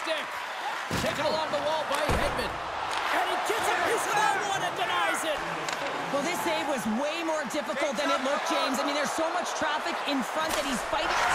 stick. Taken along the wall by Hedman. And he gets a his of one and denies it. Well, this save was way more difficult than it looked, James. I mean, there's so much traffic in front that he's fighting.